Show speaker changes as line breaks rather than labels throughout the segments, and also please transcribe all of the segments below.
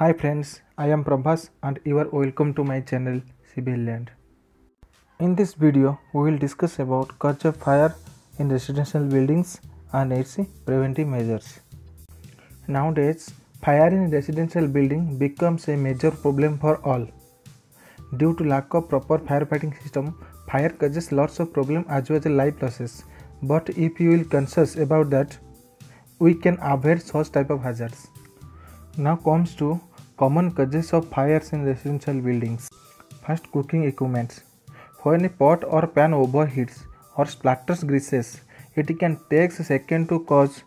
Hi friends, I am Prabhas and you are welcome to my channel Civil Land. In this video, we will discuss about cause of fire in residential buildings and its preventive measures. Nowadays, fire in residential building becomes a major problem for all. Due to lack of proper firefighting system, fire causes lots of problem as well as life losses. But if you will conscious about that, we can avoid such type of hazards. Now comes to common causes of fires in residential buildings. First, cooking equipment. When a pot or pan overheats or splatters greases, it can take a second to cause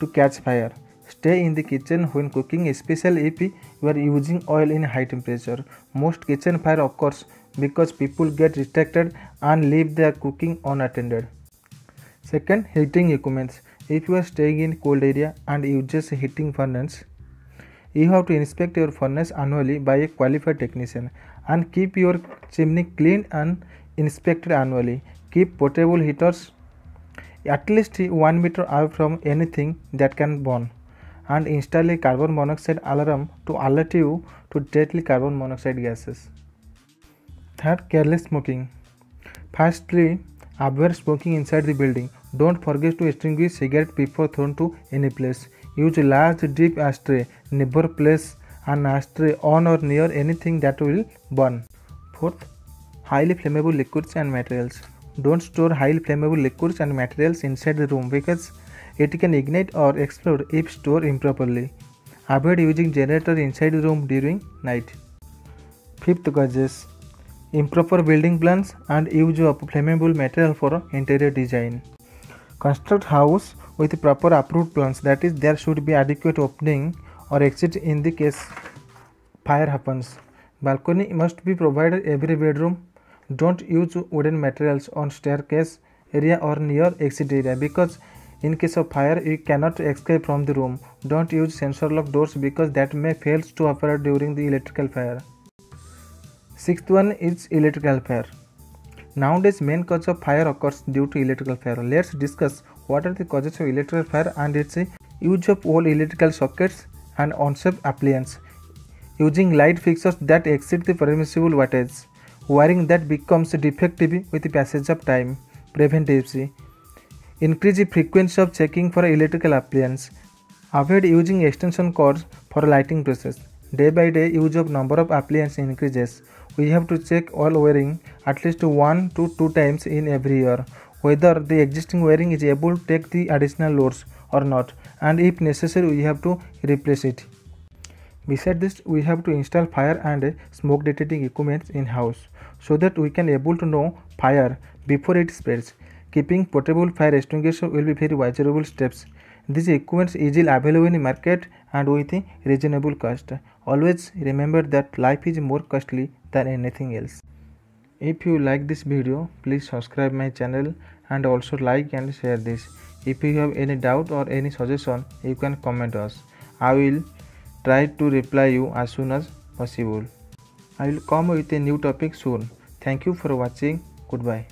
to catch fire. Stay in the kitchen when cooking, especially if you are using oil in high temperature. Most kitchen fire occurs because people get distracted and leave their cooking unattended. Second, heating equipment. If you are staying in cold area and uses heating furnace, you have to inspect your furnace annually by a qualified technician and keep your chimney clean and inspected annually. Keep portable heaters at least 1 meter away from anything that can burn and install a carbon monoxide alarm to alert you to deadly carbon monoxide gases. Third, careless smoking. Firstly, avoid smoking inside the building. Don't forget to extinguish cigarette before thrown to any place. Use large deep ashtray. Never place an ashtray on or near anything that will burn. Fourth, highly flammable liquids and materials. Don't store highly flammable liquids and materials inside the room because it can ignite or explode if stored improperly. Avoid using generator inside the room during night. Fifth causes improper building plans and use of flammable material for interior design. Construct house with proper approved plans that is there should be adequate opening or exit in the case fire happens. Balcony must be provided every bedroom. Don't use wooden materials on staircase area or near exit area because in case of fire you cannot escape from the room. Don't use sensor lock doors because that may fail to operate during the electrical fire. Sixth one is electrical fire. Nowadays, main cause of fire occurs due to electrical fire. Let's discuss what are the causes of electrical fire and its use of all electrical sockets and unsafe appliances. Using light fixtures that exceed the permissible wattage. Wiring that becomes defective with the passage of time. Preventives. Increase the frequency of checking for electrical appliances. Avoid using extension cords for lighting process. Day by day, use of number of appliances increases we have to check all wiring at least one to two times in every year whether the existing wiring is able to take the additional loads or not and if necessary we have to replace it. Besides this we have to install fire and smoke detecting equipment in house so that we can able to know fire before it spreads. Keeping portable fire extinguisher will be very valuable steps. These equipments easily available in market and with a reasonable cost. Always remember that life is more costly than anything else. If you like this video, please subscribe my channel and also like and share this. If you have any doubt or any suggestion, you can comment us. I will try to reply you as soon as possible. I will come with a new topic soon. Thank you for watching. Goodbye.